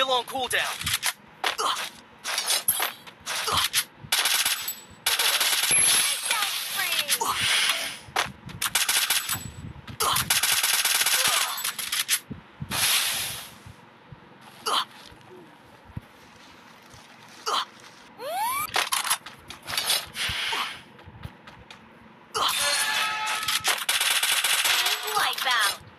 Skill on cooldown. Wipeout.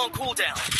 On cooldown.